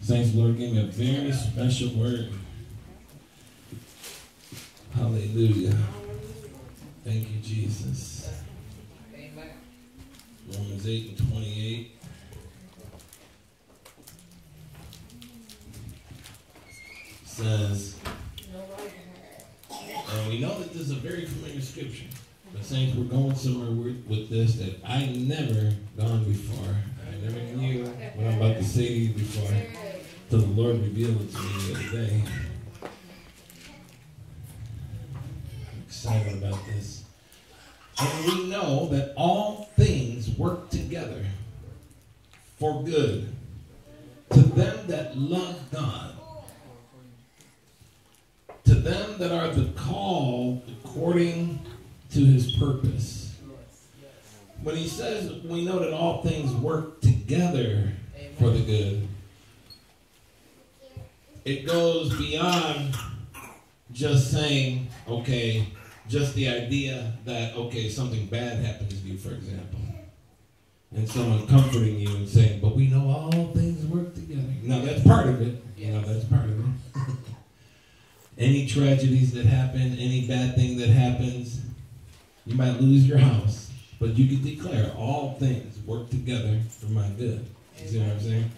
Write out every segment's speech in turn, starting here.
Saints, Lord gave me a very special word. Hallelujah. Thank you, Jesus. Romans 8 and 28. Says, and we know that this is a very familiar scripture. But saints, we're going somewhere with this that I never gone before. I never knew what I'm about to say to you before. Till the Lord revealed it to me the other day. I'm excited about this. And we know that all things work together for good to them that love God, to them that are the called according to his purpose. When he says we know that all things work together for the good, it goes beyond just saying, okay, just the idea that, okay, something bad happens to you, for example. And someone comforting you and saying, but we know all things work together. Now, that's part of it. You know, that's part of it. any tragedies that happen, any bad thing that happens, you might lose your house, but you can declare all things work together for my good. You see what I'm saying?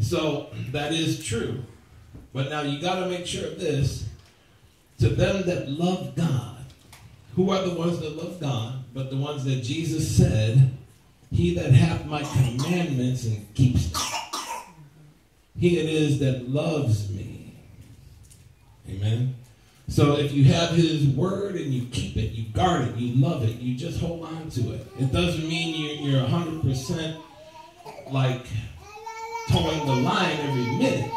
So that is true. But now you got to make sure of this to them that love God. Who are the ones that love God? But the ones that Jesus said, He that hath my commandments and keeps them. He it is that loves me. Amen. So if you have His word and you keep it, you guard it, you love it, you just hold on to it. It doesn't mean you're, you're 100% like toeing the line every minute.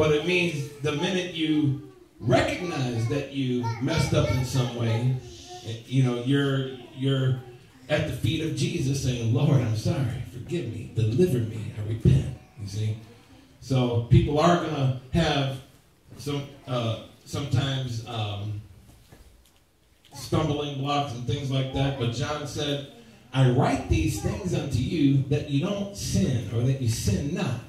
But it means the minute you recognize that you messed up in some way, you know, you're you're at the feet of Jesus saying, Lord, I'm sorry, forgive me, deliver me, I repent. You see? So people are gonna have some uh, sometimes um, stumbling blocks and things like that, but John said, I write these things unto you that you don't sin or that you sin not.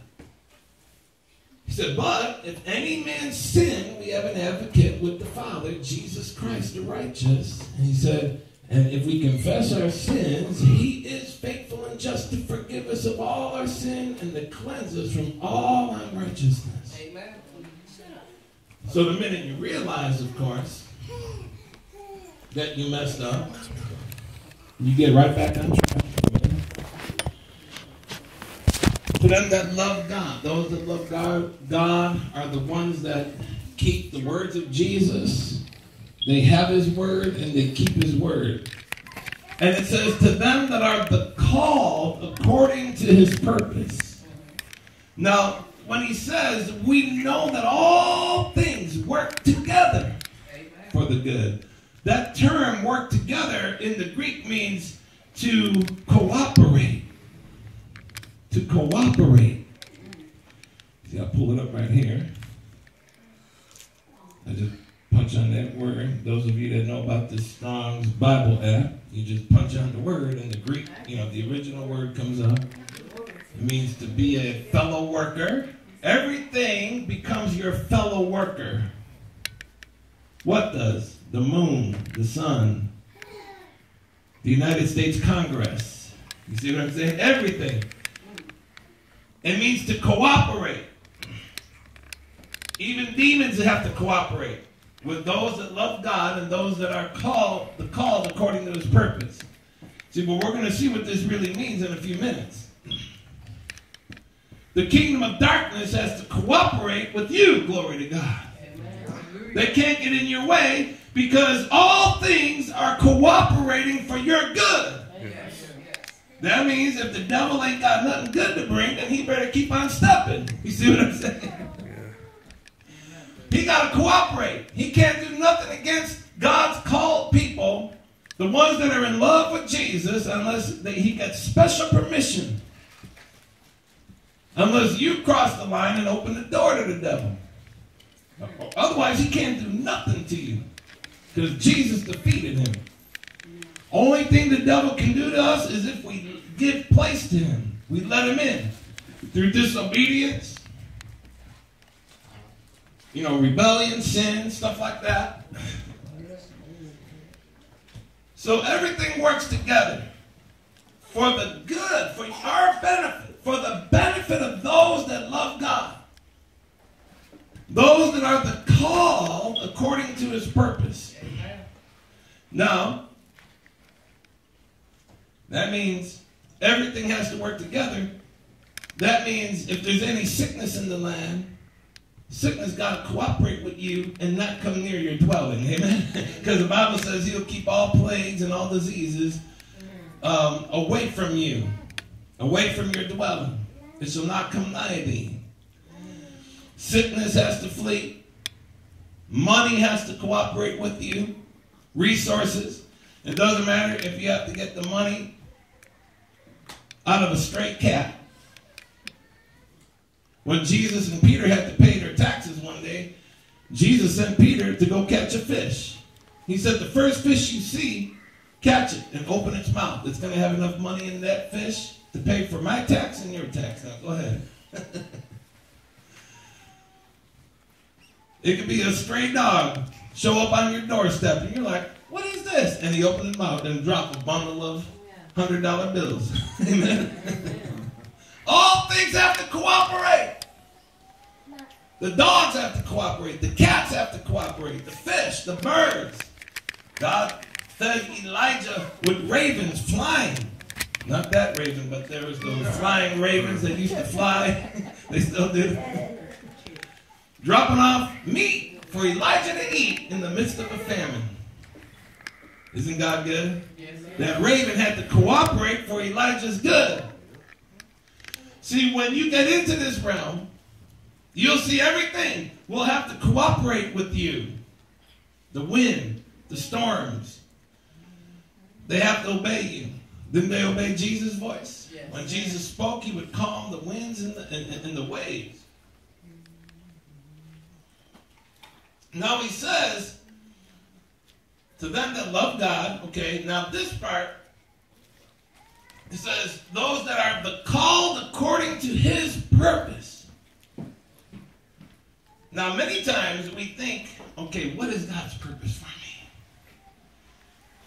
He said, But if any man sin, we have an advocate with the Father, Jesus Christ the righteous. And he said, And if we confess our sins, he is faithful and just to forgive us of all our sin and to cleanse us from all unrighteousness. Amen. So the minute you realize, of course, that you messed up, you get right back on track. To them that love God, those that love God, God are the ones that keep the words of Jesus. They have his word and they keep his word. And it says, to them that are the called according to his purpose. Now, when he says, we know that all things work together for the good. That term, work together, in the Greek means to cooperate to cooperate. See, I pull it up right here. I just punch on that word. Those of you that know about the Strong's Bible app, you just punch on the word, and the Greek, you know, the original word comes up. It means to be a fellow worker. Everything becomes your fellow worker. What does? The moon, the sun, the United States Congress. You see what I'm saying? Everything it means to cooperate. Even demons have to cooperate with those that love God and those that are called, the called according to his purpose. See, but we're going to see what this really means in a few minutes. The kingdom of darkness has to cooperate with you, glory to God. Amen. They can't get in your way because all things are cooperating for your good. That means if the devil ain't got nothing good to bring, then he better keep on stepping. You see what I'm saying? He got to cooperate. He can't do nothing against God's called people, the ones that are in love with Jesus, unless they, he gets special permission. Unless you cross the line and open the door to the devil. Otherwise, he can't do nothing to you. Because Jesus defeated him. Only thing the devil can do to us is if we give place to him. We let him in. through disobedience, you know, rebellion, sin, stuff like that. So everything works together for the good, for our benefit, for the benefit of those that love God. Those that are the called according to his purpose. Now, that means everything has to work together. That means if there's any sickness in the land, sickness got to cooperate with you and not come near your dwelling. Amen? Because the Bible says he'll keep all plagues and all diseases um, away from you, away from your dwelling. It shall not come nigh thee. Sickness has to flee. Money has to cooperate with you. Resources. It doesn't matter if you have to get the money out of a straight cat. When Jesus and Peter had to pay their taxes one day, Jesus sent Peter to go catch a fish. He said, The first fish you see, catch it and open its mouth. It's going to have enough money in that fish to pay for my tax and your tax. Now, go ahead. It could be a stray dog show up on your doorstep and you're like, what is this? And he opens his mouth and drop a bundle of hundred dollar bills. Amen. All things have to cooperate. The dogs have to cooperate. The cats have to cooperate. The fish, the birds. God fed Elijah with ravens flying. Not that raven, but there was those flying ravens that used to fly. they still do dropping off meat for Elijah to eat in the midst of a famine. Isn't God good? Yes, that raven had to cooperate for Elijah's good. See, when you get into this realm, you'll see everything will have to cooperate with you. The wind, the storms. They have to obey you. Didn't they obey Jesus' voice? Yes. When Jesus spoke, he would calm the winds and the, and, and the waves. Now he says, to them that love God, okay, now this part, it says, those that are the called according to his purpose. Now, many times we think, okay, what is God's purpose for me?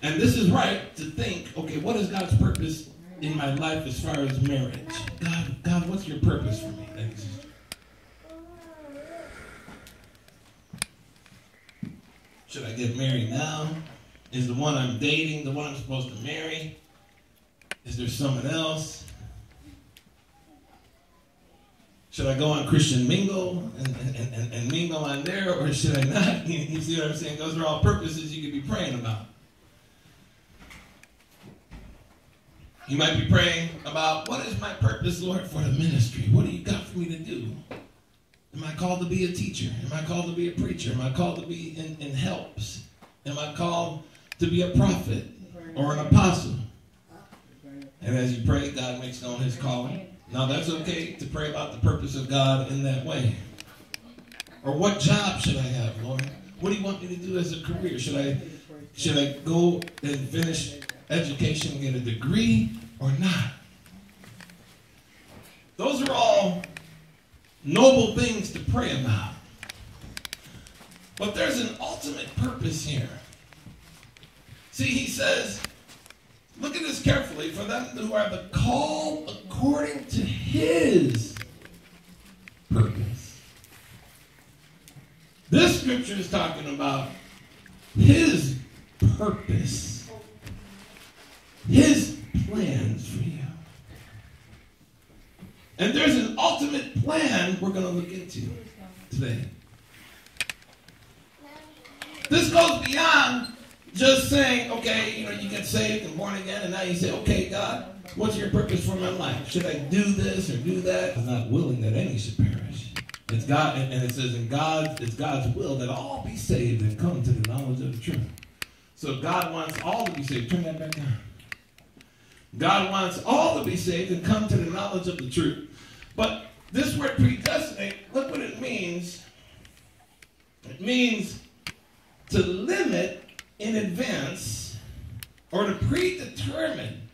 And this is right to think, okay, what is God's purpose in my life as far as marriage? God, God, what's your purpose for me? Should I get married now? Is the one I'm dating the one I'm supposed to marry? Is there someone else? Should I go on Christian Mingle and, and, and, and mingle on there, or should I not? You see what I'm saying? Those are all purposes you could be praying about. You might be praying about what is my purpose, Lord, for the ministry? What do you got for me to do? Am I called to be a teacher? Am I called to be a preacher? Am I called to be in, in helps? Am I called to be a prophet or an apostle? And as you pray, God makes known his calling. Now that's okay to pray about the purpose of God in that way. Or what job should I have, Lord? What do you want me to do as a career? Should I should I go and finish education and get a degree or not? Those are all noble things to pray about. But there's an ultimate purpose here. See, he says, look at this carefully, for them who are the called according to his purpose. This scripture is talking about his purpose, his plans for you. And there's an ultimate plan we're going to look into today. This goes beyond just saying, okay, you know, you get saved and born again, and now you say, okay, God, what's your purpose for my life? Should I do this or do that? I'm not willing that any should perish. It's God, and it says in God, it's God's will that all be saved and come to the knowledge of the truth. So God wants all to be saved. Turn that back on. God wants all to be saved and come to the knowledge of the truth. But this word predestinate, look what it means. It means to limit in advance or to predetermine,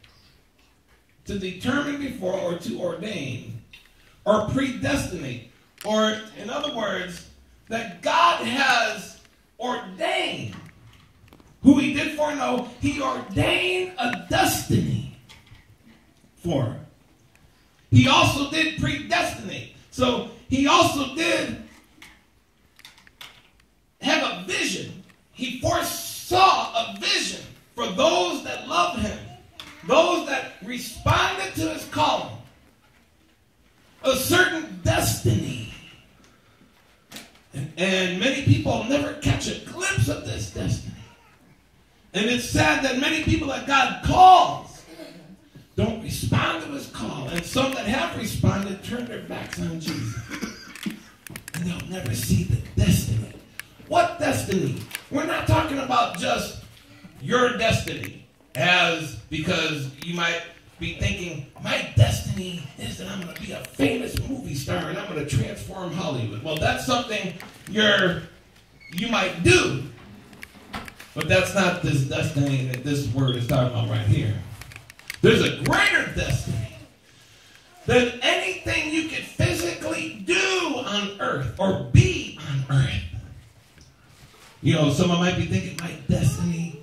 to determine before or to ordain or predestinate. Or, in other words, that God has ordained who he did foreknow, he ordained a destiny for her. He also did predestinate. So he also did have a vision. He foresaw a vision for those that loved him, those that responded to his calling, a certain destiny. And, and many people never catch a glimpse of this destiny. And it's sad that many people that God calls don't respond to his call. And some that have responded turn their backs on Jesus. And they'll never see the destiny. What destiny? We're not talking about just your destiny as because you might be thinking, my destiny is that I'm going to be a famous movie star and I'm going to transform Hollywood. Well, that's something you're you might do. But that's not this destiny that this word is talking about right here. There's a greater destiny than anything you could physically do on earth or be on earth. You know, someone might be thinking, my destiny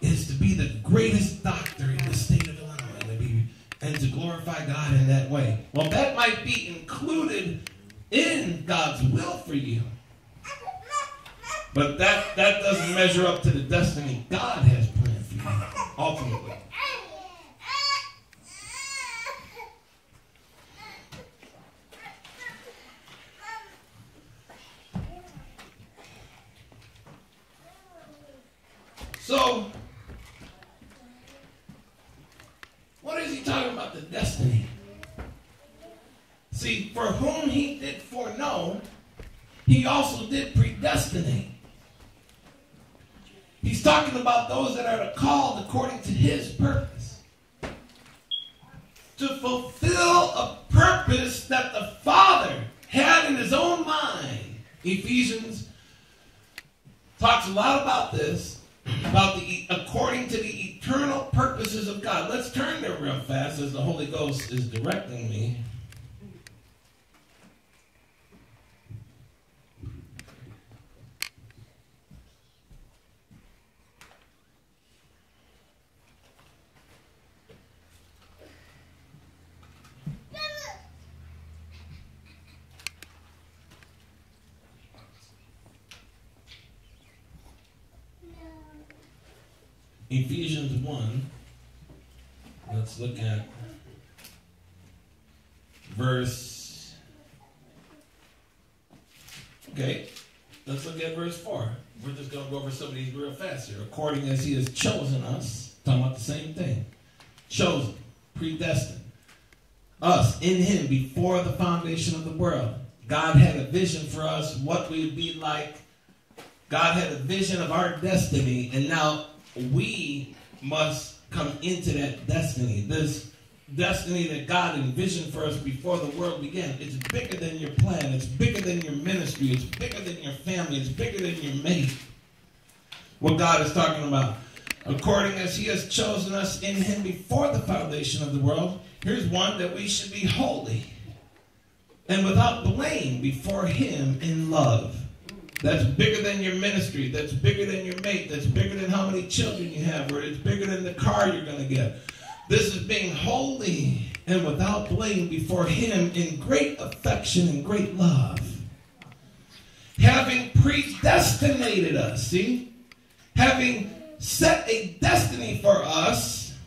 is to be the greatest doctor in the state of Illinois and to, be, and to glorify God in that way. Well, that might be included in God's will for you. But that, that doesn't measure up to the destiny God has planned for you, ultimately. So, what is he talking about the destiny? See, for whom he did foreknow, he also did predestinate. He's talking about those that are called according to his purpose. To fulfill a purpose that the Father had in his own mind. Ephesians talks a lot about this, about the according to the eternal purposes of God. Let's turn there real fast as the Holy Ghost is directing me. Ephesians 1. Let's look at verse. Okay, let's look at verse 4. We're just going to go over some of these real fast here. According as he has chosen us, talking about the same thing. Chosen, predestined. Us, in him, before the foundation of the world. God had a vision for us, what we'd be like. God had a vision of our destiny, and now we must come into that destiny. This destiny that God envisioned for us before the world began. It's bigger than your plan. It's bigger than your ministry. It's bigger than your family. It's bigger than your mate. What God is talking about. According as He has chosen us in Him before the foundation of the world, here's one that we should be holy and without blame before Him in love. That's bigger than your ministry. That's bigger than your mate. That's bigger than how many children you have, or it's bigger than the car you're going to get. This is being holy and without blame before Him in great affection and great love. Having predestinated us, see? Having set a destiny for us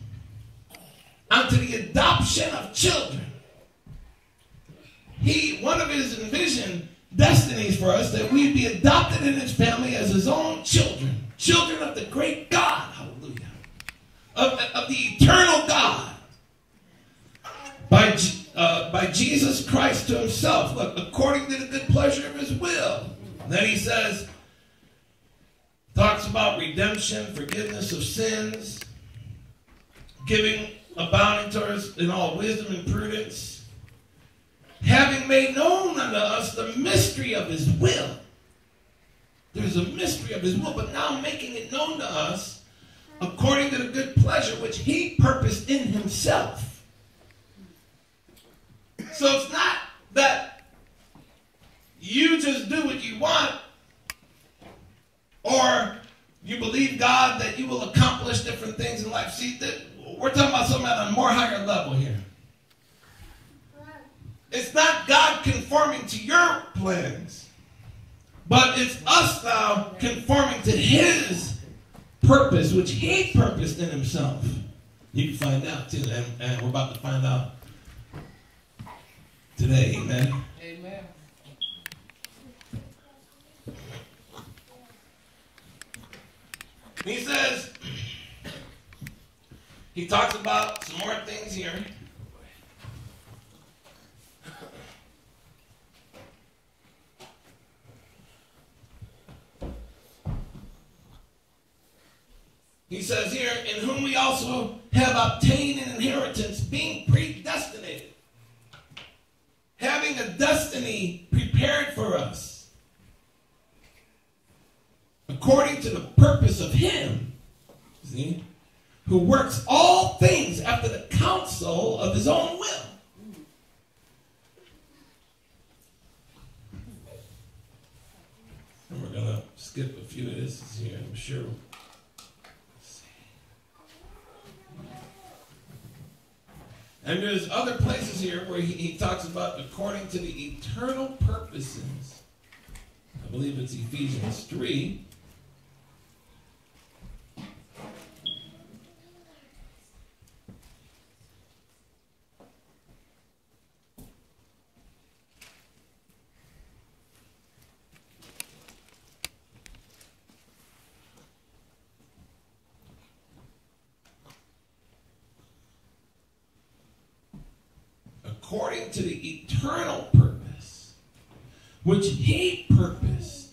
unto the adoption of children. He, one of his envisioned destinies for us that we'd be adopted in his family as his own children, children of the great God, hallelujah, of, of the eternal God, by, uh, by Jesus Christ to himself, according to the good pleasure of his will. then he says, talks about redemption, forgiveness of sins, giving abounding to us in all wisdom and prudence having made known unto us the mystery of his will. There's a mystery of his will, but now making it known to us according to the good pleasure which he purposed in himself. So it's not that you just do what you want, or you believe God that you will accomplish different things in life. See, that we're talking about something at a more higher level here. It's not God conforming to your plans, but it's us now conforming to His purpose, which He purposed in Himself. You can find out too, and, and we're about to find out today. Amen. Amen. He says, he talks about some more things here. He says here, in whom we also have obtained an inheritance, being predestinated, having a destiny prepared for us, according to the purpose of Him, see, who works all things after the counsel of His own will. And we're going to skip a few of this here, I'm sure. And there's other places here where he, he talks about according to the eternal purposes. I believe it's Ephesians 3. according to the eternal purpose which he purposed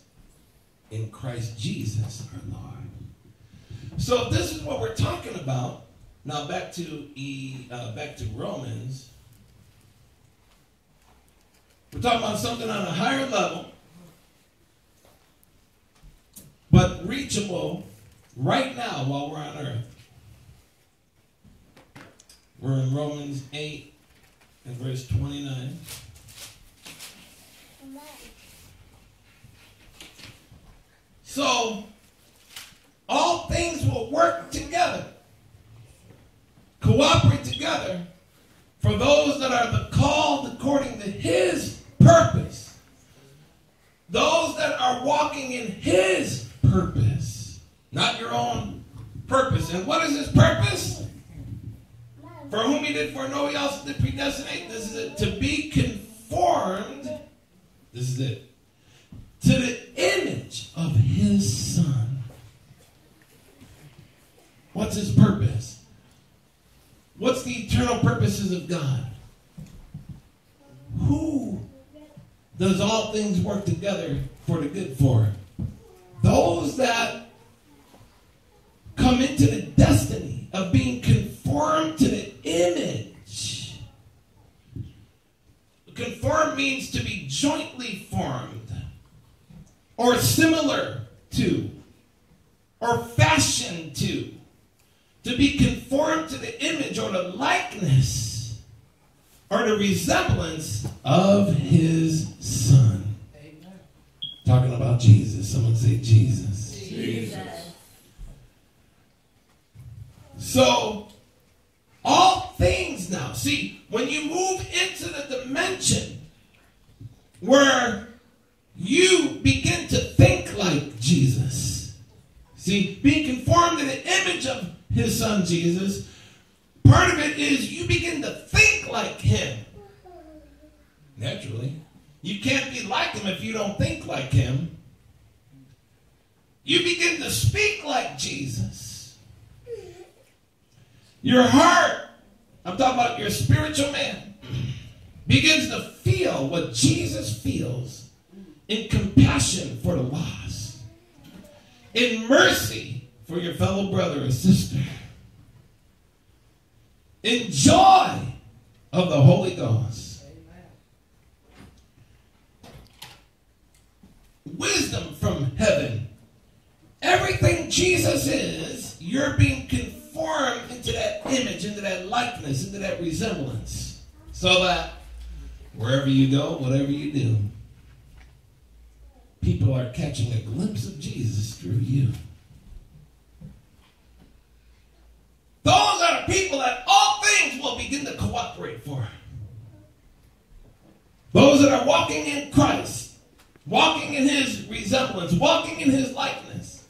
in Christ Jesus our Lord. So this is what we're talking about. Now back to e, uh, back to Romans. We're talking about something on a higher level, but reachable right now while we're on earth. We're in Romans 8, and verse 29. So, all things will work together, cooperate together for those that are the called according to His purpose. Those that are walking in His purpose, not your own purpose. And what is His purpose? For whom he did foreknow, he also did predestinate. This is it. To be conformed. This is it. To the image of his son. What's his purpose? What's the eternal purposes of God? Who does all things work together for the good for? Those that come into the destiny of being conformed to the image. Conform means to be jointly formed or similar to or fashioned to. To be conformed to the image or the likeness or the resemblance of his son. Amen. Talking about Jesus. Someone say Jesus. Jesus. So all things now. See, when you move into the dimension where you to think like Jesus, see, being conformed to the image of his son Jesus, part of it is you begin to think like him. Naturally. You can't be like him if you don't think like him. You begin to speak like Jesus. Your heart, I'm talking about your spiritual man, begins to feel what Jesus feels in compassion for the lost, in mercy for your fellow brother and sister, in joy of the Holy Ghost. Wisdom from heaven. Everything Jesus is, you're being conformed into that image, into that likeness, into that resemblance. So that wherever you go, whatever you do, people are catching a glimpse of Jesus through you. Those are the people that all things will begin to cooperate for. Those that are walking in Christ, walking in his resemblance, walking in his likeness.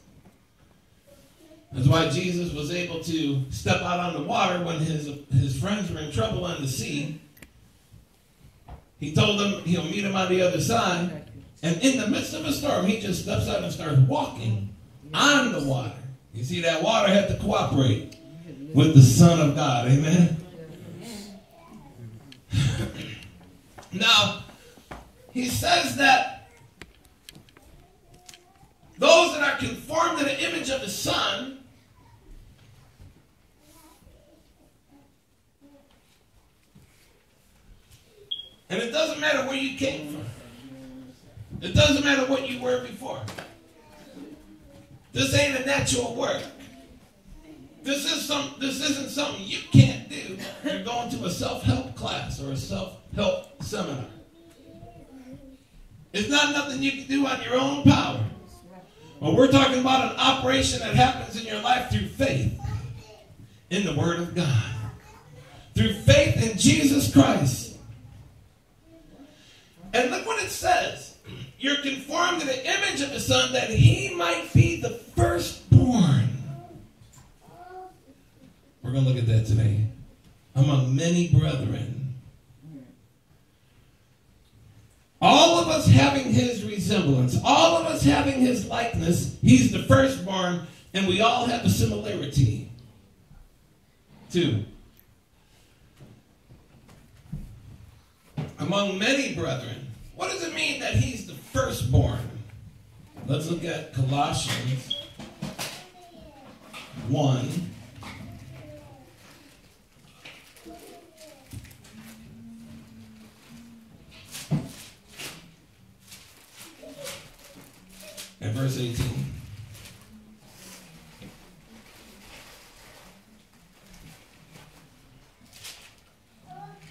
That's why Jesus was able to step out on the water when his, his friends were in trouble on the sea. He told them he'll meet them on the other side. And in the midst of a storm, he just steps out and starts walking on the water. You see, that water had to cooperate with the Son of God. Amen. now, he says that those that are conformed to the image of the Son and it doesn't matter where you came from. It doesn't matter what you were before. This ain't a natural work. This is some. This isn't something you can't do. You're going to a self-help class or a self-help seminar. It's not nothing you can do on your own power. But we're talking about an operation that happens in your life through faith in the Word of God, through faith in Jesus Christ. And look what it says. You're conformed to the image of the Son that he might be the firstborn we're going to look at that today. Among many brethren. All of us having his resemblance, all of us having his likeness, he's the firstborn, and we all have a similarity. Two. Among many brethren. What does it mean that he's firstborn? Let's look at Colossians 1. and verse 18.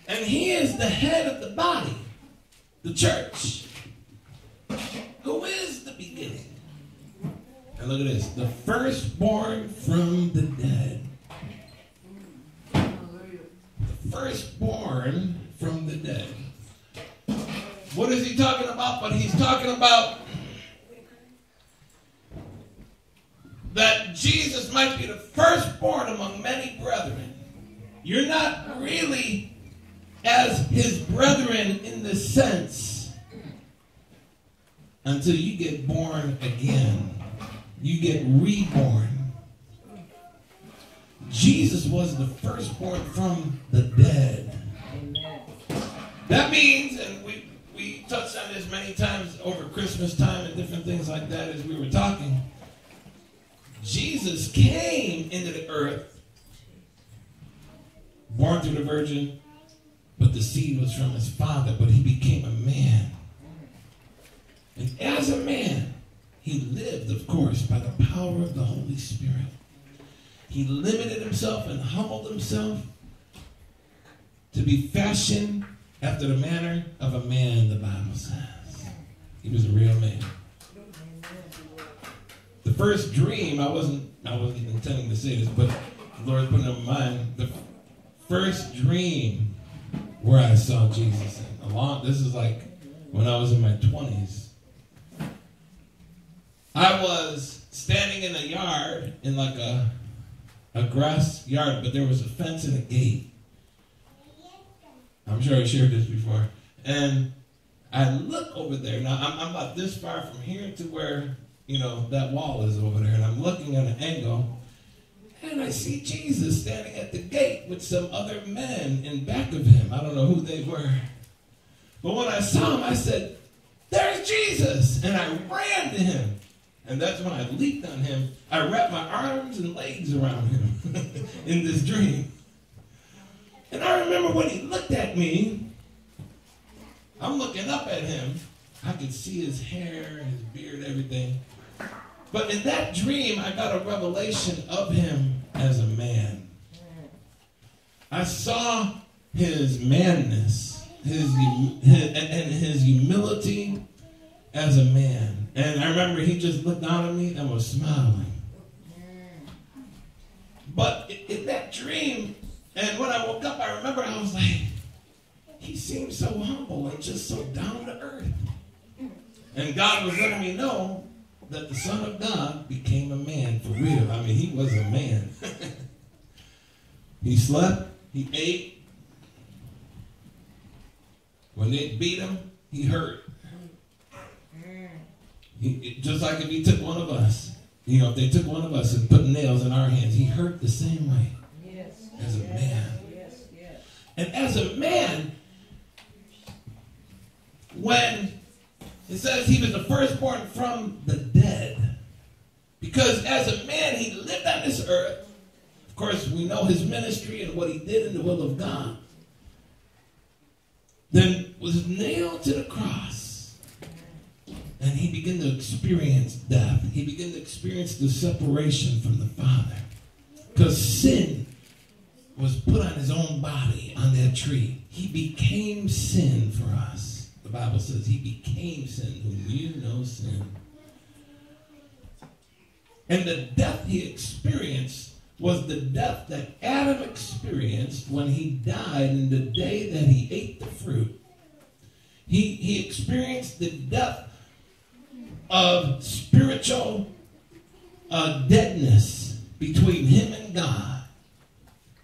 And he is the head of the body, the church, who is the beginning. And look at this the firstborn from the dead. The firstborn from the dead. What is he talking about? But he's talking about that Jesus might be the firstborn among many brethren. You're not really as his brethren in the sense until you get born again. You get reborn. Jesus was the firstborn from the dead. That means, and we, we touched on this many times over Christmas time and different things like that as we were talking Jesus came into the earth, born through the virgin, but the seed was from his father, but he became a man. And as a man, he lived, of course, by the power of the Holy Spirit. He limited himself and humbled himself to be fashioned after the manner of a man, the Bible says. He was a real man the first dream, I wasn't, I wasn't intending to say this, but the Lord put it in my mind. The first dream where I saw Jesus, in, along, this is like when I was in my 20s. I was standing in a yard, in like a, a grass yard, but there was a fence and a gate. I'm sure I shared this before. And I look over there. Now, I'm, I'm about this far from here to where you know, that wall is over there, and I'm looking at an angle, and I see Jesus standing at the gate with some other men in back of him. I don't know who they were. But when I saw him, I said, There's Jesus! And I ran to him. And that's when I leaped on him. I wrapped my arms and legs around him in this dream. And I remember when he looked at me, I'm looking up at him. I could see his hair, his beard, everything. But in that dream, I got a revelation of him as a man. I saw his manness, his, his and his humility, as a man. And I remember he just looked down at me and was smiling. But in that dream, and when I woke up, I remember I was like, he seemed so humble and just so down to earth. And God was letting me know that the Son of God became a man for real. I mean, he was a man. he slept, he ate. When they beat him, he hurt. He, just like if he took one of us, you know, if they took one of us and put nails in our hands, he hurt the same way yes, as a man. Yes, yes. And as a man, when it says he was the firstborn from the dead, because as a man he lived on this earth. Of course, we know his ministry and what he did in the will of God. Then was nailed to the cross. And he began to experience death. He began to experience the separation from the Father. Because sin was put on his own body on that tree. He became sin for us. The Bible says he became sin who knew no sin. And the death he experienced was the death that Adam experienced when he died in the day that he ate the fruit. He, he experienced the death of spiritual uh, deadness between him and God.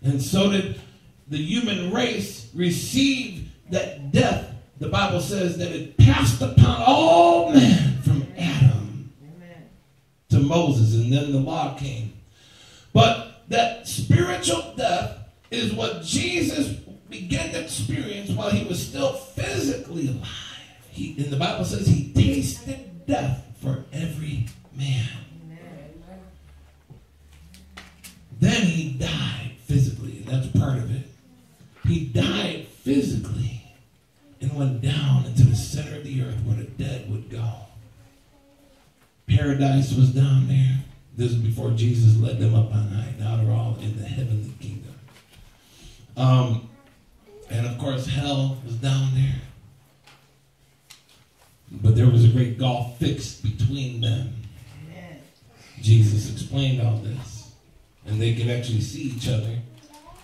And so did the human race receive that death. The Bible says that it passed upon all men from Adam Amen. to Moses, and then the law came. But that spiritual death is what Jesus began to experience while he was still physically alive. He, and the Bible says he tasted death for every man. Then he died physically, and that's part of it. He died physically and went down into the center of the earth where the dead would go. Paradise was down there. This is before Jesus led them up on high. Now they're all in the heavenly kingdom. Um, and of course, hell was down there. But there was a great gulf fixed between them. Amen. Jesus explained all this. And they could actually see each other.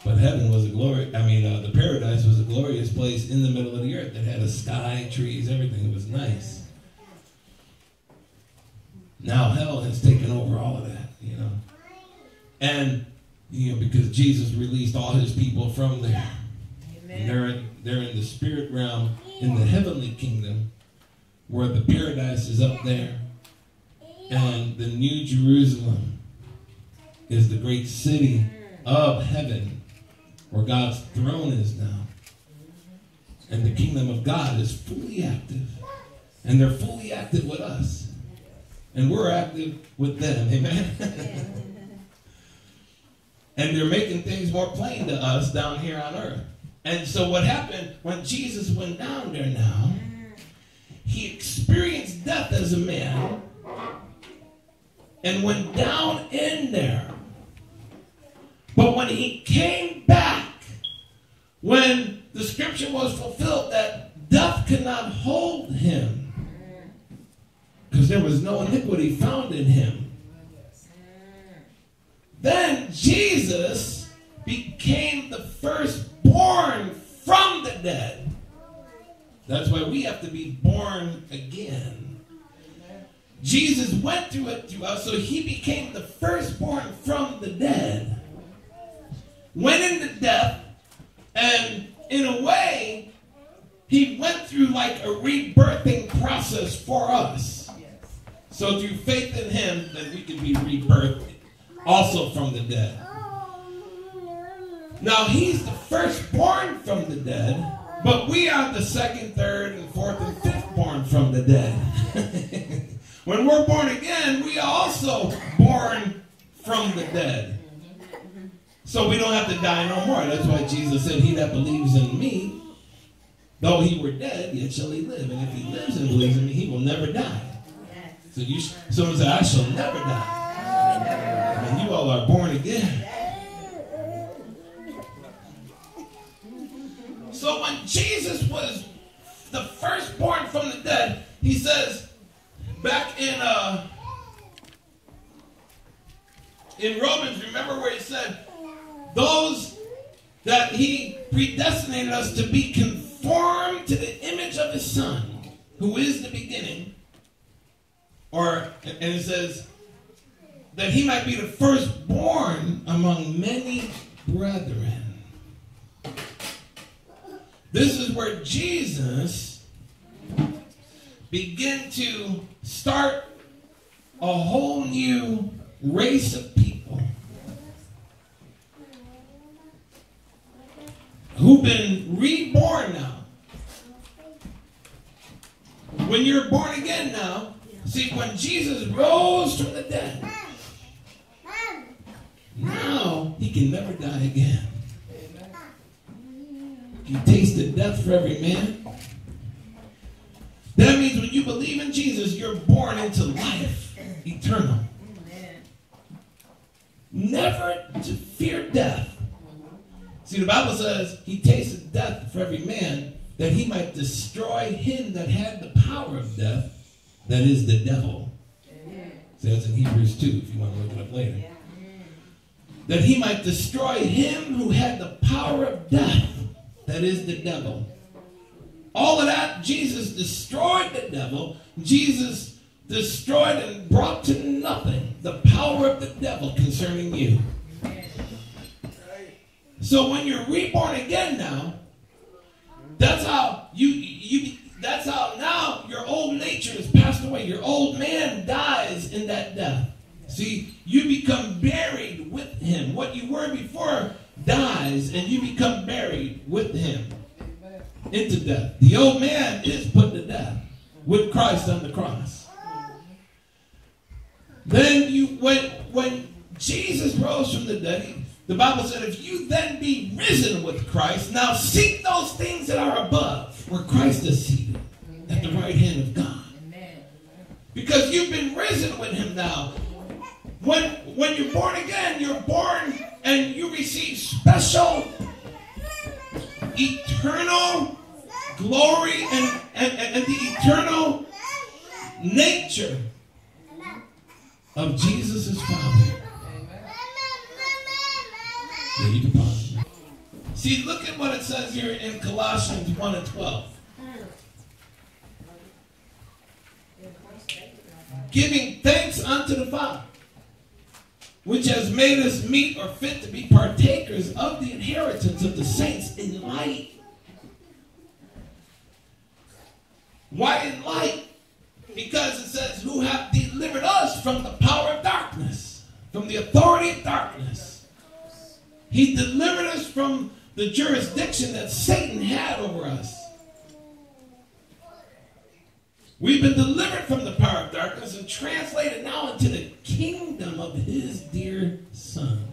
But heaven was a glory. I mean, uh, the paradise was a glorious place in the middle of the earth. It had a sky, trees, everything. It was nice. Now hell has taken over all of that, you know. And, you know, because Jesus released all his people from there. And Amen. they're in, they're in the spirit realm, in the heavenly kingdom, where the paradise is up there. And the New Jerusalem is the great city of heaven, where God's throne is now. And the kingdom of God is fully active. And they're fully active with us. And we're active with them. Amen. and they're making things more plain to us down here on earth. And so what happened when Jesus went down there now, he experienced death as a man and went down in there. But when he came back, when the scripture was fulfilled that death could not hold him, because there was no iniquity found in him. Then Jesus became the firstborn from the dead. That's why we have to be born again. Jesus went through it through us, so he became the firstborn from the dead. Went into death, and in a way, he went through like a rebirthing process for us. So through faith in him, that we can be rebirthed also from the dead. Now he's the firstborn from the dead, but we are the second, third, and fourth, and fifth born from the dead. when we're born again, we are also born from the dead. So we don't have to die no more. That's why Jesus said, He that believes in me, though he were dead, yet shall he live. And if he lives and believes in me, he will never die. So you, someone say, I shall never die. And you all are born again. So when Jesus was the firstborn from the dead, he says, back in uh, in Romans, remember where he said, those that he us to be conformed to the image of his son, who is the beginning, or and it says that he might be the firstborn among many brethren. This is where Jesus began to start a whole new race of people who've been reborn now. When you're born again now, see, when Jesus rose from the dead, now he can never die again. He tasted death for every man. That means when you believe in Jesus, you're born into life eternal. Never to fear death. See, the Bible says he tasted death for every man that he might destroy him that had the power of death, that is the devil. See, that's in Hebrews 2 if you want to look it up later. That he might destroy him who had the power of death, that is the devil. All of that, Jesus destroyed the devil. Jesus destroyed and brought to nothing the power of the devil concerning you. So when you're reborn again now, that's how you you that's how now your old nature is passed away. Your old man dies in that death. See, you become buried with him. What you were before dies, and you become buried with him into death. The old man is put to death with Christ on the cross. Then you when when Jesus rose from the dead, the Bible said, if you then be risen with Christ, now seek those things that are above, where Christ is seated at the right hand of God. Because you've been risen with him now. When when you're born again, you're born and you receive special eternal glory and, and, and the eternal nature of Jesus' Father. See, look at what it says here in Colossians 1 and 12. Giving thanks unto the Father, which has made us meet or fit to be partakers of the inheritance of the saints in light. Why in light? Because it says, who have delivered us from the power of darkness, from the authority of darkness. He delivered us from the jurisdiction that Satan had over us. We've been delivered from the power of darkness and translated now into the kingdom of his dear son.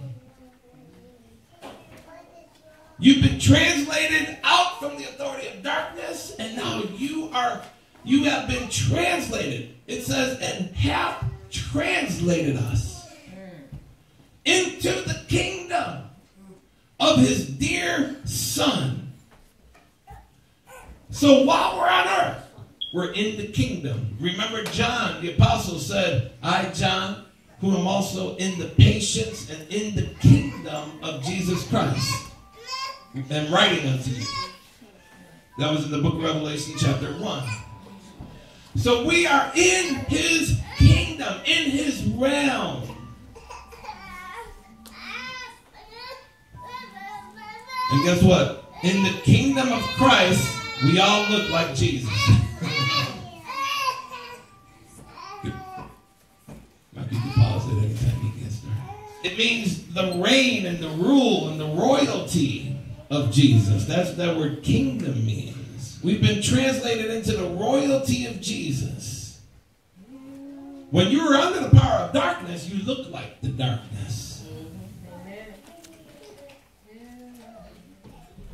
You've been translated out from the authority of darkness, and now you are you have been translated. It says, and have translated us hmm. into the kingdom of his dear son. So while we're on earth, we're in the kingdom. Remember, John, the apostle, said, I, John, who am also in the patience and in the kingdom of Jesus Christ, am writing unto you. That was in the book of Revelation, chapter 1. So we are in his kingdom, in his realm. And guess what? In the kingdom of Christ, we all look like Jesus. Might be. It means the reign and the rule and the royalty of Jesus. That's what that word kingdom means. We've been translated into the royalty of Jesus. When you were under the power of darkness, you looked like the darkness.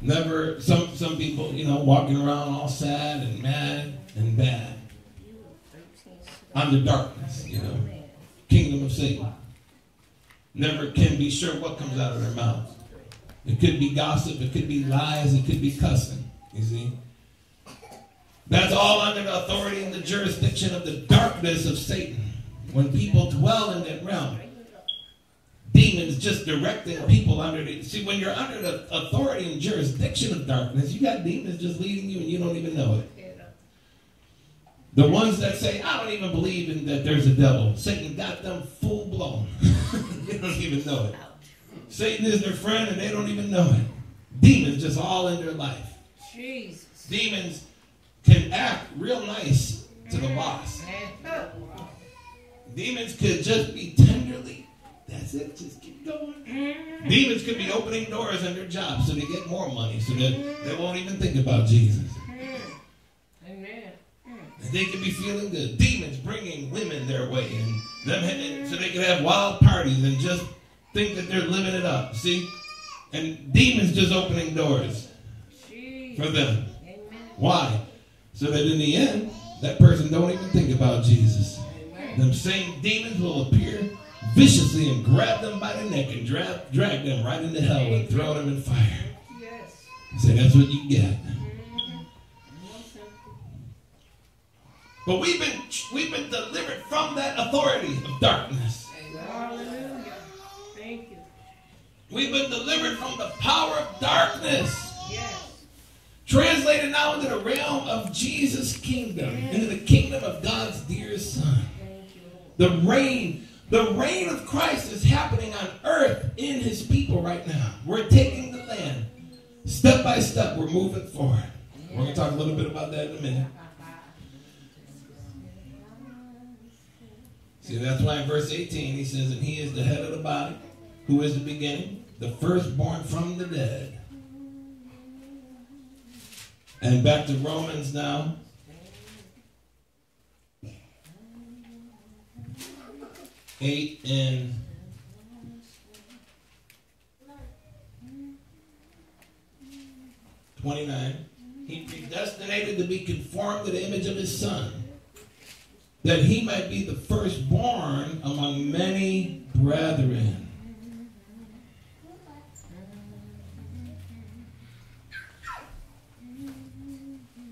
Never some some people, you know, walking around all sad and mad and bad. I'm the darkness, you know. Kingdom of Satan. Never can be sure what comes out of their mouth. It could be gossip, it could be lies, it could be cussing. You see? That's all under the authority and the jurisdiction of the darkness of Satan. When people dwell in that realm, demons just directing people under the. See, when you're under the authority and jurisdiction of darkness, you got demons just leading you and you don't even know it. The ones that say, I don't even believe in that there's a devil. Satan got them full blown. they don't even know it. Satan is their friend and they don't even know it. Demons just all in their life. Jesus. Demons can act real nice to the boss. Demons could just be that's it, just keep going. Mm-hmm. Demons could be opening doors in their jobs so they get more money so that they won't even think about Jesus. Mm-hmm. Amen. And they could be feeling good. Demons bringing women their way and them so they could have wild parties and just think that they're living it up. See? And demons just opening doors for them. Amen. Why? So that in the end, that person don't even think about Jesus. Amen. Them same demons will appear viciously and grab them by the neck and drag, drag them right into hell and throw them in fire. Yes. Say that's what you get. But we've been we've been delivered from that authority of darkness. Hallelujah. Thank you. We've been delivered from the power of darkness. Yes. Translated now into the realm of Jesus' kingdom, into the kingdom of God's dear Son. Thank you, The reign, the reign of Christ is happening on earth in his people right now. We're taking the land. Step by step, we're moving forward. We're going to talk a little bit about that in a minute. See, that's why in verse 18 he says, And he is the head of the body, who is the beginning, the firstborn from the dead. And back to Romans now. Eight and twenty-nine. He predestinated to be conformed to the image of his son, that he might be the firstborn among many brethren.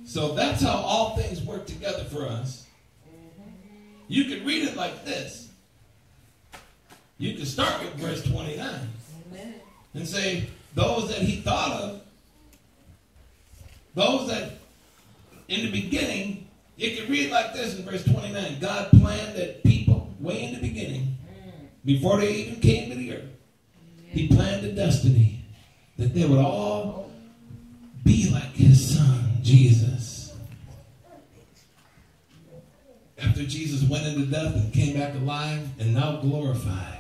So that's how all things work together for us. You can read it like this. You could start with verse 29 Amen. and say, those that he thought of, those that in the beginning, you could read like this in verse 29. God planned that people, way in the beginning, mm. before they even came to the earth, he planned a destiny that they would all be like his son, Jesus. After Jesus went into death and came back alive and now glorified.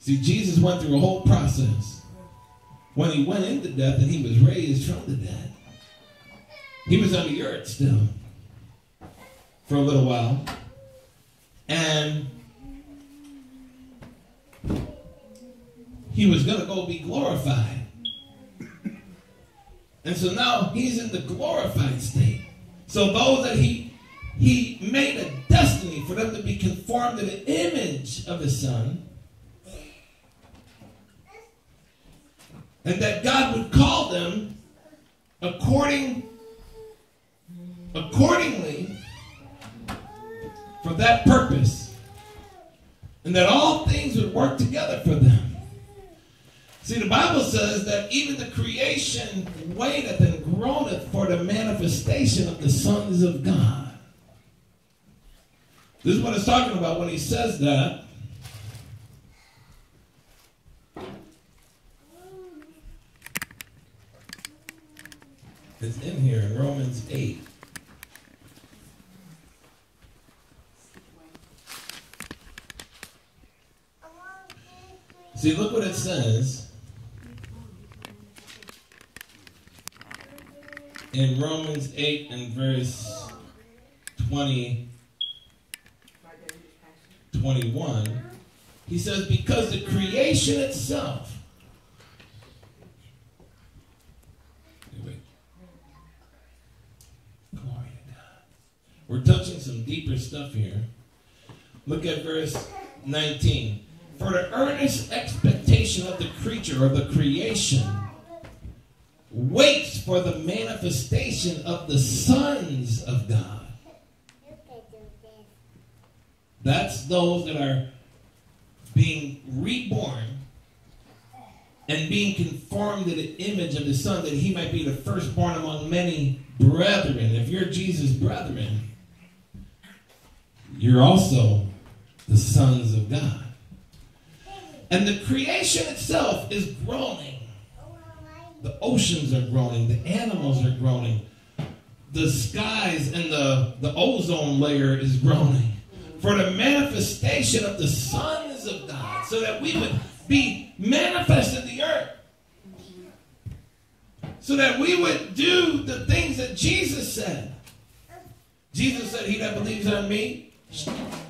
See, Jesus went through a whole process. When he went into death and he was raised from the dead, he was on the earth still for a little while. And he was going to go be glorified. And so now he's in the glorified state. So those that he he made a destiny for them to be conformed to the image of his son. And that God would call them according accordingly for that purpose. And that all things would work together for them. See, the Bible says that even the creation waiteth and groaneth for the manifestation of the sons of God. This is what it's talking about when he says that. It's in here in Romans 8. See, look what it says in Romans 8 and verse 20, 21. He says, Because the creation itself. Wait. Glory to God. We're touching some deeper stuff here. Look at verse 19. For the earnest expectation of the creature or the creation waits for the manifestation of the sons of God. That's those that are being reborn and being conformed to the image of the son, that he might be the firstborn among many brethren. If you're Jesus' brethren, you're also the sons of God. And the creation itself is groaning. The oceans are groaning, the animals are groaning, the skies and the, the ozone layer is groaning for the manifestation of the sons of God, so that we would be manifest in the earth. So that we would do the things that Jesus said. Jesus said, He that believes on me,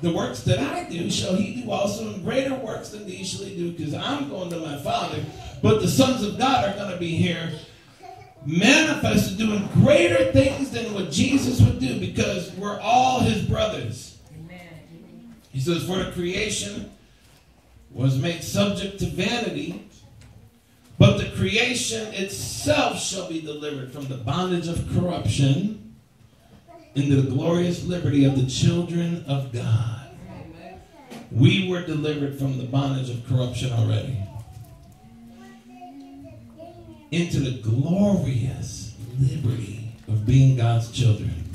the works that I do shall he do also, and greater works than these shall he do, because I'm going to my Father. But the sons of God are going to be here manifested doing greater things than what Jesus would do because we're all his brothers. He says, For the creation was made subject to vanity, but the creation itself shall be delivered from the bondage of corruption into the glorious liberty of the children of God. We were delivered from the bondage of corruption already into the glorious liberty of being God's children.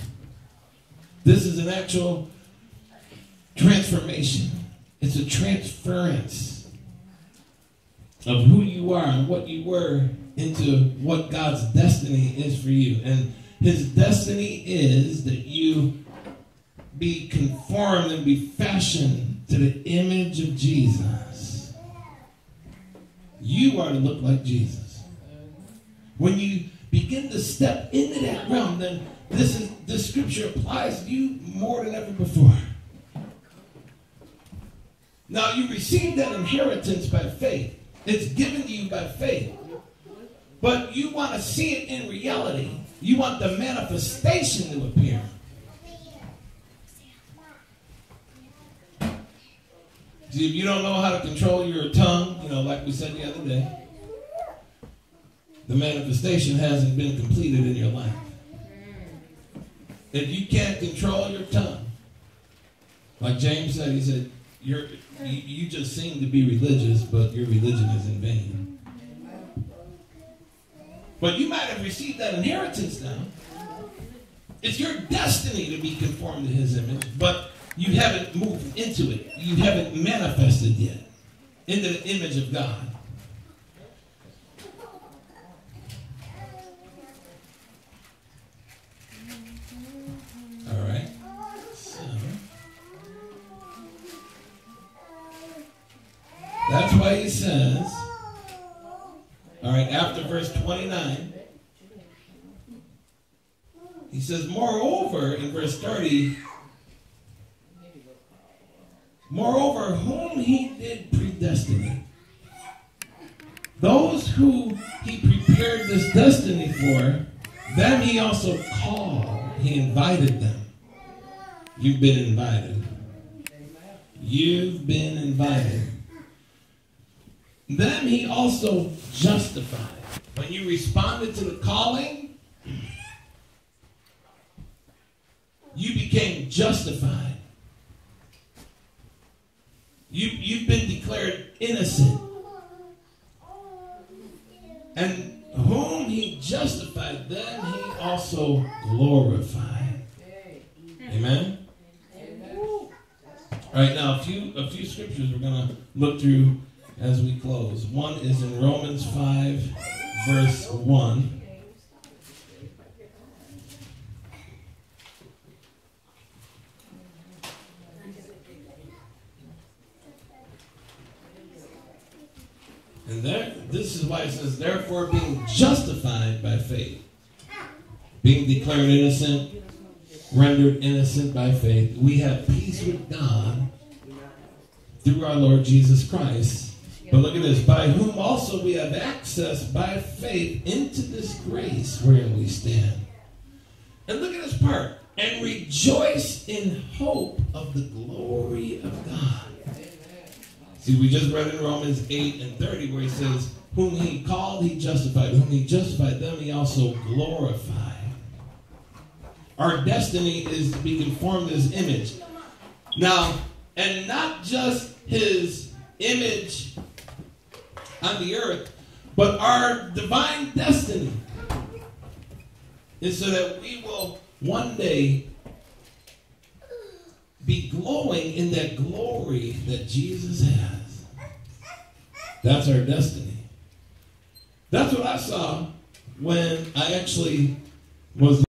This is an actual transformation. It's a transference of who you are and what you were into what God's destiny is for you. And his destiny is that you be conformed and be fashioned to the image of Jesus. You are to look like Jesus. When you begin to step into that realm, then this is this scripture applies to you more than ever before. Now you receive that inheritance by faith. It's given to you by faith. But you want to see it in reality. You want the manifestation to appear. See, if you don't know how to control your tongue, you know, like we said the other day, the manifestation hasn't been completed in your life. If you can't control your tongue, like James said, he said, you're, you, you just seem to be religious, but your religion is in vain. But you might have received that inheritance now. It's your destiny to be conformed to his image, but you haven't moved into it. You haven't manifested yet into the image of God. All right. That's why he says, right, after verse 29, he says, Moreover, in verse 30, Moreover, whom he did predestinate, those who he prepared this destiny for, them he also called. He invited them. You've been invited. You've been invited. Them he also justified. When you responded to the calling, you became justified. You, you've been declared innocent. And whom he justified, then he also glorified. Amen? All right, now a few a few scriptures we're gonna look through as we close. One is in Romans 5, verse 1. And there, this is why it says, therefore, being justified by faith, being declared innocent, rendered innocent by faith, we have peace with God through our Lord Jesus Christ. But look at this, by whom also we have access by faith into this grace wherein we stand. And look at this part, and rejoice in hope of the glory of God. See, we just read in Romans 8 and 30 where he says, Whom he called, he justified. Whom he justified, them he also glorified. Our destiny is to be conformed to his image. Now, and not just his image on the earth, but our divine destiny is so that we will one day be glowing in that glory that Jesus has. That's our destiny. That's what I saw when I actually was